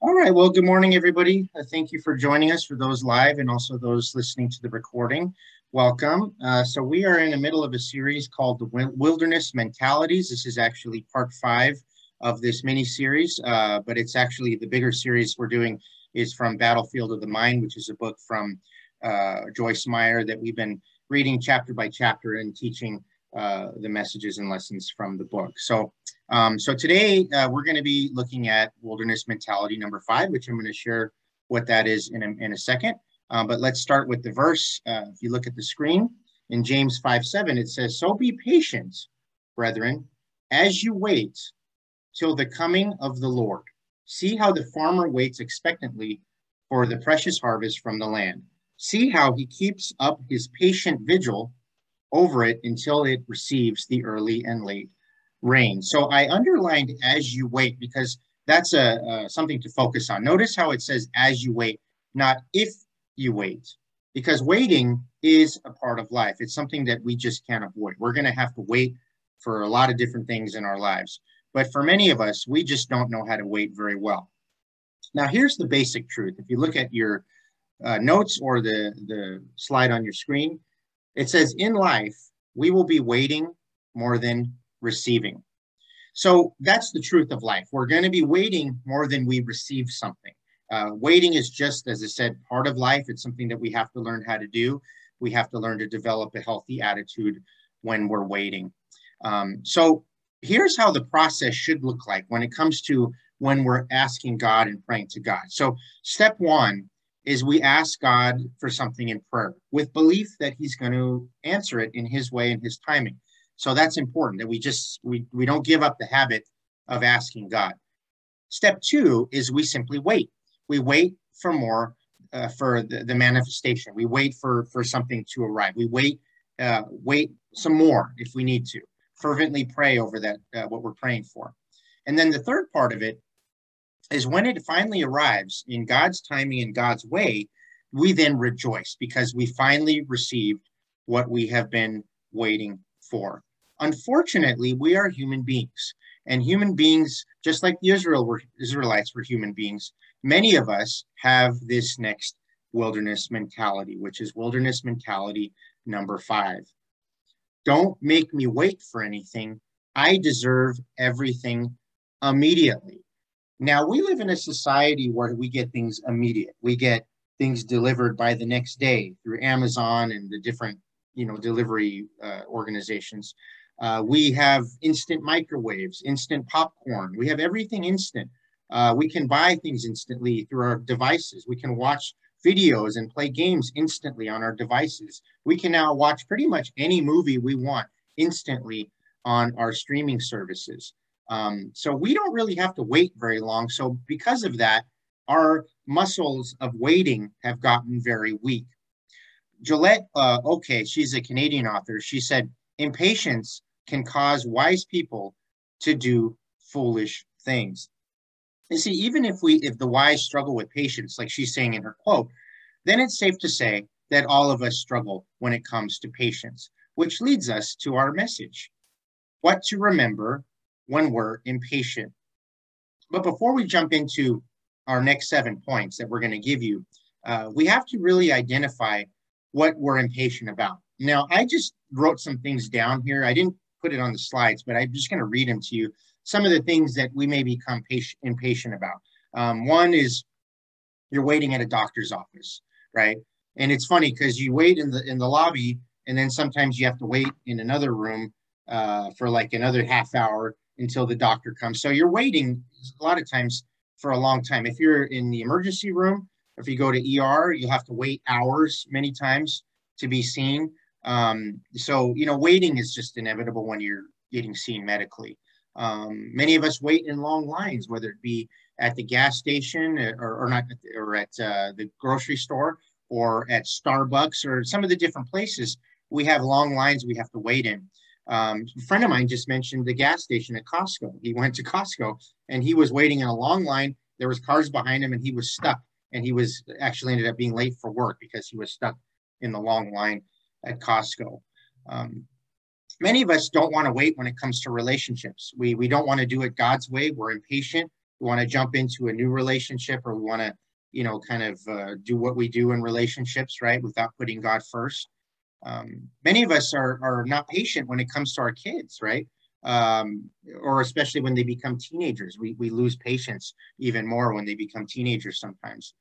All right. Well, good morning, everybody. Uh, thank you for joining us for those live and also those listening to the recording. Welcome. Uh, so we are in the middle of a series called the Wilderness Mentalities. This is actually part five of this mini series, uh, but it's actually the bigger series we're doing is from Battlefield of the Mind, which is a book from uh, Joyce Meyer that we've been reading chapter by chapter and teaching uh, the messages and lessons from the book. So, um, so today uh, we're going to be looking at wilderness mentality number five, which I'm going to share what that is in a, in a second. Uh, but let's start with the verse. Uh, if you look at the screen in James 5 7, it says, So be patient, brethren, as you wait till the coming of the Lord. See how the farmer waits expectantly for the precious harvest from the land. See how he keeps up his patient vigil over it until it receives the early and late rain. So I underlined as you wait because that's a, something to focus on. Notice how it says as you wait, not if you wait, because waiting is a part of life. It's something that we just can't avoid. We're going to have to wait for a lot of different things in our lives. But for many of us, we just don't know how to wait very well. Now, here's the basic truth. If you look at your uh, notes or the, the slide on your screen, it says, in life, we will be waiting more than receiving. So that's the truth of life. We're going to be waiting more than we receive something. Uh, waiting is just, as I said, part of life. It's something that we have to learn how to do. We have to learn to develop a healthy attitude when we're waiting. Um, so here's how the process should look like when it comes to when we're asking God and praying to God. So step one is we ask God for something in prayer with belief that he's going to answer it in his way and his timing. So that's important that we just we we don't give up the habit of asking God. Step 2 is we simply wait. We wait for more uh, for the, the manifestation. We wait for for something to arrive. We wait uh, wait some more if we need to. Fervently pray over that uh, what we're praying for. And then the third part of it is when it finally arrives in God's timing and God's way, we then rejoice because we finally received what we have been waiting for. Unfortunately, we are human beings, and human beings, just like the Israel were, Israelites were human beings, many of us have this next wilderness mentality, which is wilderness mentality number five. Don't make me wait for anything. I deserve everything immediately. Now, we live in a society where we get things immediate. We get things delivered by the next day through Amazon and the different, you know, delivery uh, organizations. Uh, we have instant microwaves, instant popcorn. We have everything instant. Uh, we can buy things instantly through our devices. We can watch videos and play games instantly on our devices. We can now watch pretty much any movie we want instantly on our streaming services. Um, so we don't really have to wait very long. So because of that, our muscles of waiting have gotten very weak. Janette, uh, Oke, she's a Canadian author. She said, impatience can cause wise people to do foolish things. You see, even if we, if the wise struggle with patience, like she's saying in her quote, then it's safe to say that all of us struggle when it comes to patience, which leads us to our message. What to remember when we're impatient. But before we jump into our next seven points that we're going to give you, uh, we have to really identify what we're impatient about. Now, I just wrote some things down here. I didn't put it on the slides, but I'm just going to read them to you. Some of the things that we may become patient, impatient about. Um, one is you're waiting at a doctor's office, right? And it's funny because you wait in the in the lobby, and then sometimes you have to wait in another room uh, for like another half hour until the doctor comes. So you're waiting a lot of times for a long time. If you're in the emergency room, if you go to ER, you'll have to wait hours many times to be seen. Um, so, you know, waiting is just inevitable when you're getting seen medically. Um, many of us wait in long lines, whether it be at the gas station uh, or, or not, or at uh, the grocery store or at Starbucks or some of the different places. We have long lines we have to wait in. Um, a friend of mine just mentioned the gas station at Costco. He went to Costco and he was waiting in a long line. There was cars behind him and he was stuck. And he was actually ended up being late for work because he was stuck in the long line at Costco. Um, many of us don't want to wait when it comes to relationships. We, we don't want to do it God's way. We're impatient. we want to jump into a new relationship or we want to you know kind of uh, do what we do in relationships right without putting god first um, many of us are, are not patient when it comes to our kids right? Um, or especially when they become teenagers we, we lose patience even more when they become teenagers sometimes.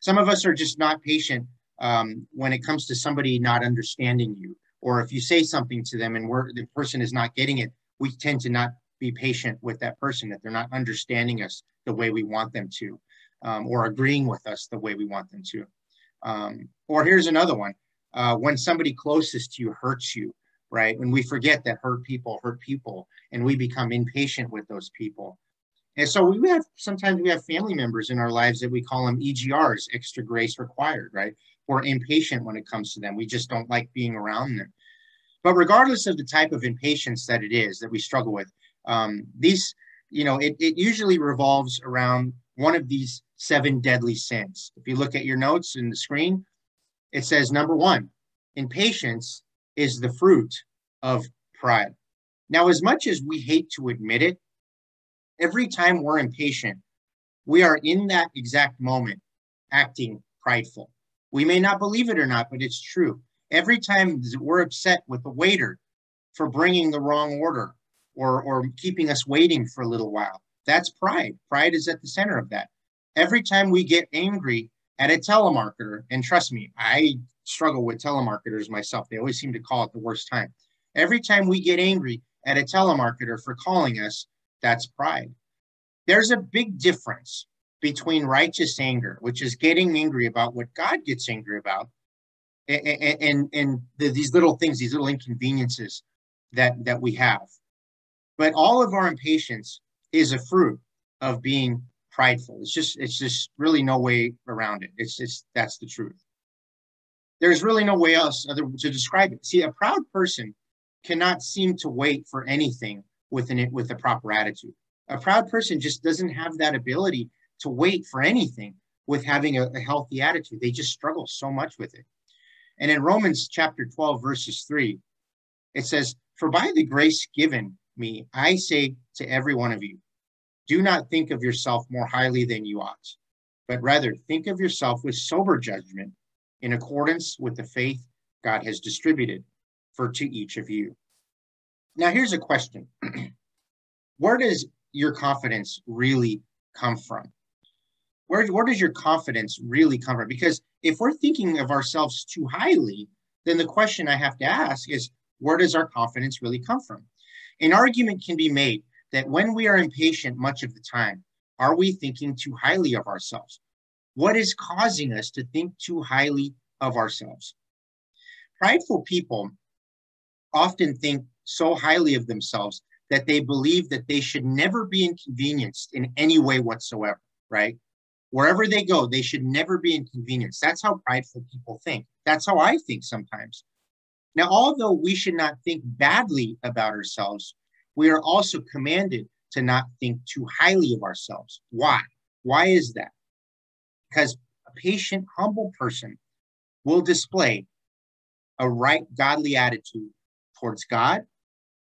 Some of us are just not patient um, when it comes to somebody not understanding you or if you say something to them and we're, the person is not getting it we tend to not be patient with that person that they're not understanding us the way we want them to um, or agreeing with us the way we want them to. Um, or here's another one uh, when somebody closest to you hurts you right? When we forget that hurt people hurt people and we become impatient with those people. And so we have sometimes we have family members in our lives that we call them egrs extra grace required right? We're impatient when it comes to them. We just don't like being around them. But regardless of the type of impatience that it is that we struggle with um, these, you know, it, it usually revolves around one of these seven deadly sins. If you look at your notes in the screen, it says number one, impatience is the fruit of pride. Now, as much as we hate to admit it, every time we're impatient, we are in that exact moment acting prideful. We may not believe it or not, but it's true. Every time we're upset with the waiter for bringing the wrong order, or, or keeping us waiting for a little while. That's pride. Pride is at the center of that. Every time we get angry at a telemarketer, and trust me, I struggle with telemarketers myself. They always seem to call at the worst time. Every time we get angry at a telemarketer for calling us, that's pride. There's a big difference between righteous anger, which is getting angry about what God gets angry about, and, and, and the, these little things, these little inconveniences that, that we have. But all of our impatience is a fruit of being prideful. It's just, it's just really no way around it. It's just, that's the truth. There's really no way else other to describe it. See, a proud person cannot seem to wait for anything with an, with a proper attitude. A proud person just doesn't have that ability to wait for anything with having a, a healthy attitude. They just struggle so much with it. And in Romans chapter 12, verses 3, it says, For by the grace given me, I say to every one of you, do not think of yourself more highly than you ought, but rather think of yourself with sober judgment in accordance with the faith God has distributed for to each of you. Now, here's a question Where does your confidence really come from? Where, where does your confidence really come from? Because if we're thinking of ourselves too highly, then the question I have to ask is where does our confidence really come from? An argument can be made that when we are impatient much of the time, are we thinking too highly of ourselves? What is causing us to think too highly of ourselves? Prideful people often think so highly of themselves that they believe that they should never be inconvenienced in any way whatsoever, right? Wherever they go, they should never be inconvenienced. That's how prideful people think. That's how I think sometimes. Now, although we should not think badly about ourselves, we are also commanded to not think too highly of ourselves. Why? Why is that? Because a patient, humble person will display a right godly attitude towards God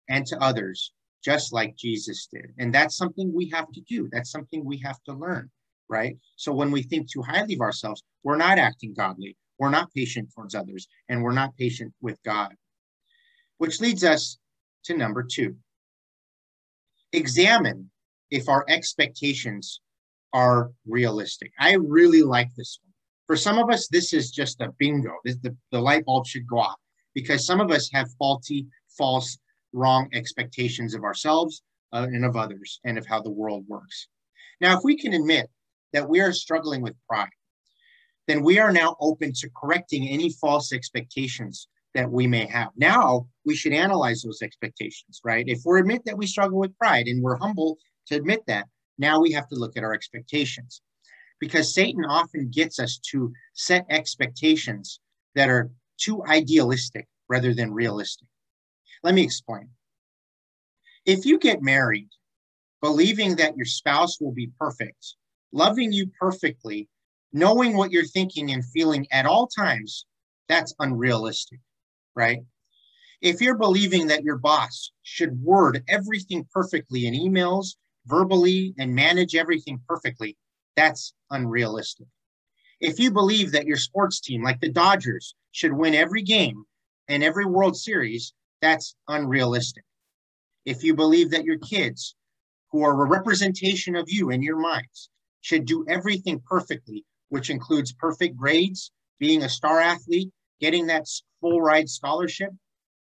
and to others, just like Jesus did. And that's something we have to do. That's something we have to learn, right? So when we think too highly of ourselves, we're not acting godly. We're not patient towards others, and we're not patient with God. Which leads us to number two examine if our expectations are realistic. I really like this one. For some of us, this is just a bingo. This, the, the light bulb should go off because some of us have faulty, false, wrong expectations of ourselves uh, and of others and of how the world works. Now, if we can admit that we are struggling with pride, then we are now open to correcting any false expectations that we may have. Now we should analyze those expectations, right? If we admit that we struggle with pride and we're humble to admit that, now we have to look at our expectations because Satan often gets us to set expectations that are too idealistic rather than realistic. Let me explain. If you get married believing that your spouse will be perfect, loving you perfectly, knowing what you're thinking and feeling at all times, that's unrealistic, right? If you're believing that your boss should word everything perfectly in emails, verbally and manage everything perfectly, that's unrealistic. If you believe that your sports team, like the Dodgers, should win every game and every World Series, that's unrealistic. If you believe that your kids, who are a representation of you in your minds, should do everything perfectly, which includes perfect grades, being a star athlete, getting that full ride scholarship,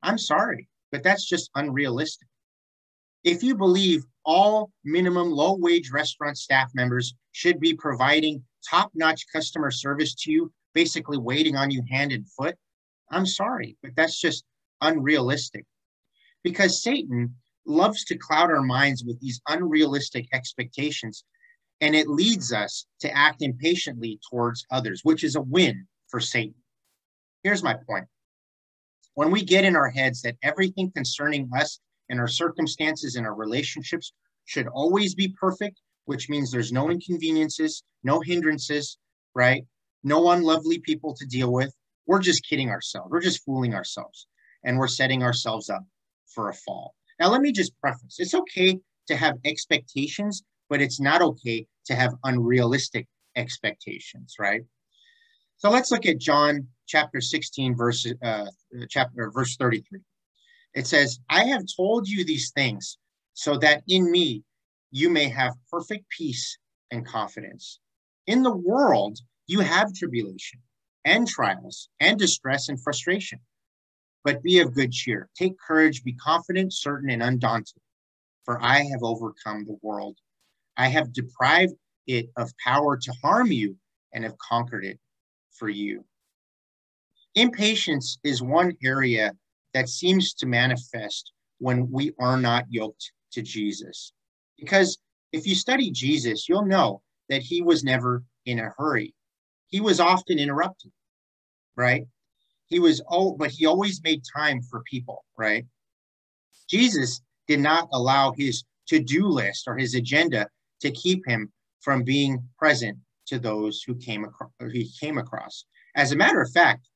I'm sorry, but that's just unrealistic. If you believe all minimum low wage restaurant staff members should be providing top notch customer service to you, basically waiting on you hand and foot, I'm sorry, but that's just unrealistic. Because Satan loves to cloud our minds with these unrealistic expectations, and it leads us to act impatiently towards others, which is a win for Satan. Here's my point. When we get in our heads that everything concerning us and our circumstances and our relationships should always be perfect, which means there's no inconveniences, no hindrances, right? No unlovely people to deal with. We're just kidding ourselves. We're just fooling ourselves and we're setting ourselves up for a fall. Now, let me just preface it's okay to have expectations, but it's not okay to have unrealistic expectations, right? So let's look at John chapter 16, verse, uh, chapter, verse 33. It says, I have told you these things so that in me you may have perfect peace and confidence. In the world, you have tribulation and trials and distress and frustration. But be of good cheer. Take courage, be confident, certain, and undaunted. For I have overcome the world. I have deprived it of power to harm you and have conquered it for you. Impatience is one area that seems to manifest when we are not yoked to Jesus. Because if you study Jesus, you'll know that he was never in a hurry. He was often interrupted, right? He was, oh, but he always made time for people, right? Jesus did not allow his to do list or his agenda to keep him from being present to those who came across, he came across. As a matter of fact,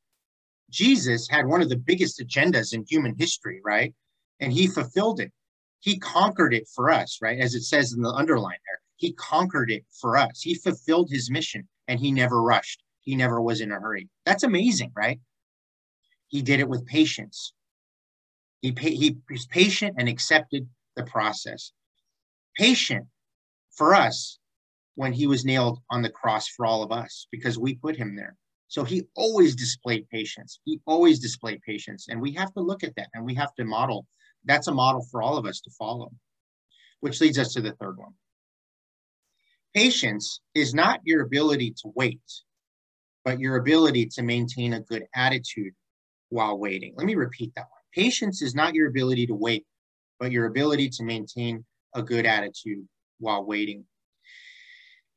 Jesus had one of the biggest agendas in human history, right? And he fulfilled it. He conquered it for us, right? As it says in the underline there, he conquered it for us. He fulfilled his mission and he never rushed. He never was in a hurry. That's amazing, right? He did it with patience. He, he was patient and accepted the process. Patient for us when he was nailed on the cross for all of us because we put him there. So he always displayed patience. He always displayed patience. And we have to look at that and we have to model. That's a model for all of us to follow, which leads us to the third one. Patience is not your ability to wait, but your ability to maintain a good attitude while waiting. Let me repeat that one. Patience is not your ability to wait, but your ability to maintain a good attitude while waiting.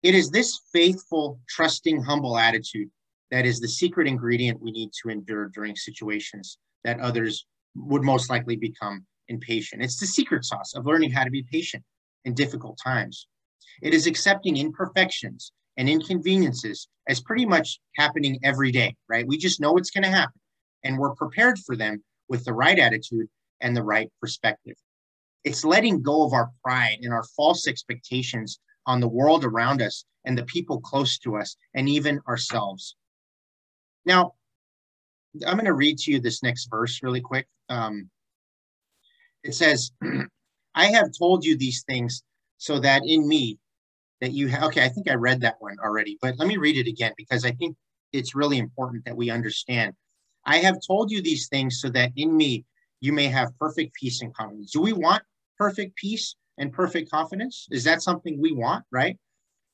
It is this faithful, trusting, humble attitude that is the secret ingredient we need to endure during situations that others would most likely become impatient. It's the secret sauce of learning how to be patient in difficult times. It is accepting imperfections and inconveniences as pretty much happening every day, right? We just know it's going to happen and we're prepared for them with the right attitude and the right perspective. It's letting go of our pride and our false expectations on the world around us and the people close to us and even ourselves. Now, I'm going to read to you this next verse really quick. Um, it says, I have told you these things so that in me, that you have, okay, I think I read that one already, but let me read it again because I think it's really important that we understand. I have told you these things so that in me, you may have perfect peace and confidence. Do we want perfect peace and perfect confidence? Is that something we want, right?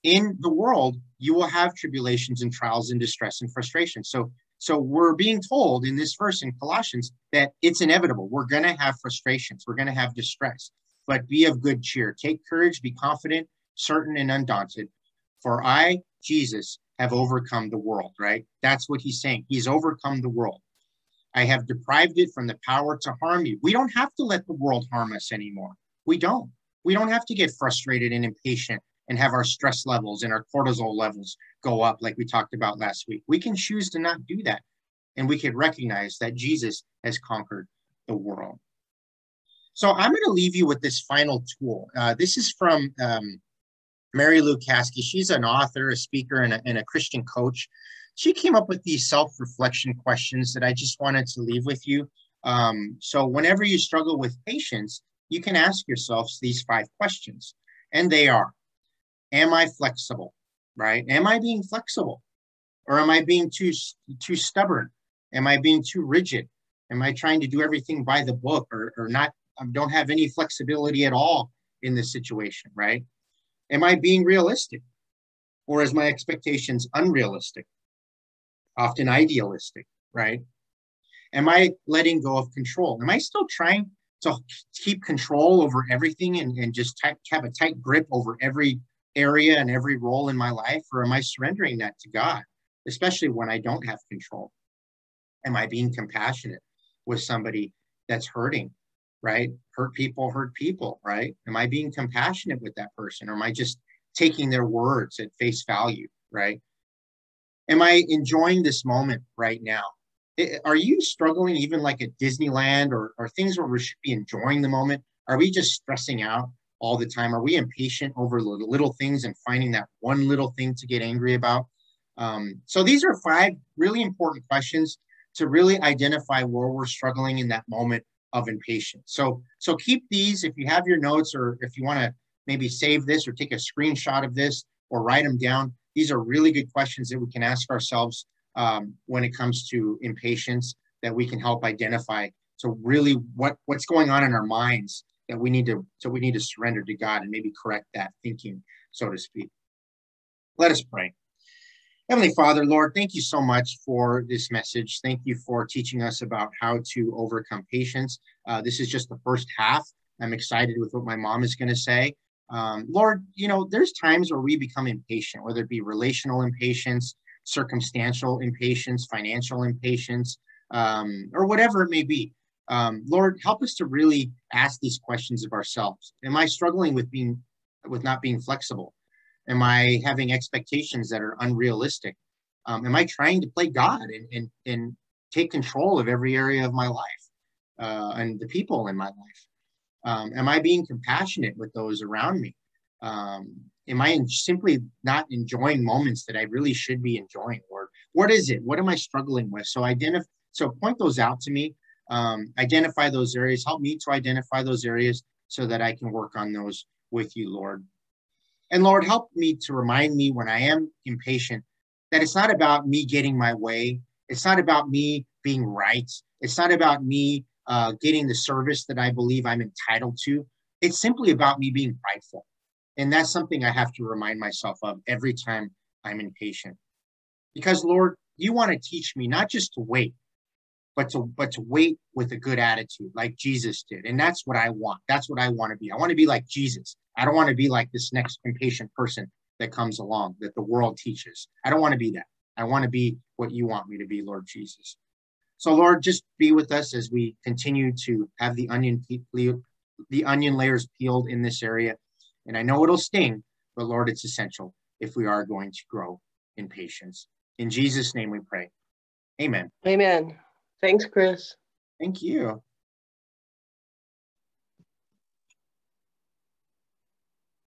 In the world, you will have tribulations and trials and distress and frustration. So, so we're being told in this verse in Colossians that it's inevitable. We're going to have frustrations. We're going to have distress, but be of good cheer. Take courage, be confident, certain, and undaunted. For I, Jesus, have overcome the world, right? That's what he's saying. He's overcome the world. I have deprived it from the power to harm you. We don't have to let the world harm us anymore. We don't. We don't have to get frustrated and impatient and have our stress levels and our cortisol levels go up like we talked about last week. We can choose to not do that. And we can recognize that Jesus has conquered the world. So I'm going to leave you with this final tool. Uh, this is from um, Mary Lou Kaske. She's an author, a speaker, and a, and a Christian coach. She came up with these self-reflection questions that I just wanted to leave with you. Um, so whenever you struggle with patience, you can ask yourselves these five questions. And they are, am I flexible, right? Am I being flexible? Or am I being too, too stubborn? Am I being too rigid? Am I trying to do everything by the book or, or not, um, don't have any flexibility at all in this situation, right? Am I being realistic? Or is my expectations unrealistic? Often idealistic, right? Am I letting go of control? Am I still trying to keep control over everything and, and just have a tight grip over every area and every role in my life? Or am I surrendering that to God, especially when I don't have control? Am I being compassionate with somebody that's hurting, right? Hurt people hurt people, right? Am I being compassionate with that person? Or am I just taking their words at face value, right? Am I enjoying this moment right now? Are you struggling even like at Disneyland or, or things where we should be enjoying the moment? Are we just stressing out all the time? Are we impatient over little, little things and finding that one little thing to get angry about? Um, so these are five really important questions to really identify where we're struggling in that moment of impatience. So, so keep these if you have your notes or if you want to maybe save this or take a screenshot of this or write them down. These are really good questions that we can ask ourselves um, when it comes to impatience that we can help identify. So really what, what's going on in our minds that we need to, so we need to surrender to God and maybe correct that thinking, so to speak. Let us pray. Heavenly Father, Lord, thank you so much for this message. Thank you for teaching us about how to overcome patience. Uh, this is just the first half. I'm excited with what my mom is going to say. Um, Lord, you know, there's times where we become impatient, whether it be relational impatience, circumstantial impatience, financial impatience, um, or whatever it may be. Um, Lord, help us to really ask these questions of ourselves. Am I struggling with being, with not being flexible? Am I having expectations that are unrealistic? Um, am I trying to play God and, and, and take control of every area of my life uh, and the people in my life? Um, am I being compassionate with those around me? Um, am I simply not enjoying moments that I really should be enjoying? Or what is it? What am I struggling with? So identify. So point those out to me. Um, identify those areas. Help me to identify those areas so that I can work on those with you, Lord. And Lord, help me to remind me when I am impatient that it's not about me getting my way. It's not about me being right. It's not about me uh, getting the service that I believe I'm entitled to. It's simply about me being prideful. And that's something I have to remind myself of every time I'm impatient. Because, Lord, you want to teach me not just to wait, but to but to wait with a good attitude like Jesus did. And that's what I want. That's what I want to be. I want to be like Jesus. I don't want to be like this next impatient person that comes along that the world teaches. I don't want to be that. I want to be what you want me to be, Lord Jesus. So Lord, just be with us as we continue to have the onion the onion layers peeled in this area. And I know it'll sting, but Lord, it's essential if we are going to grow in patience. In Jesus' name we pray. Amen. Amen. Thanks, Chris. Thank you.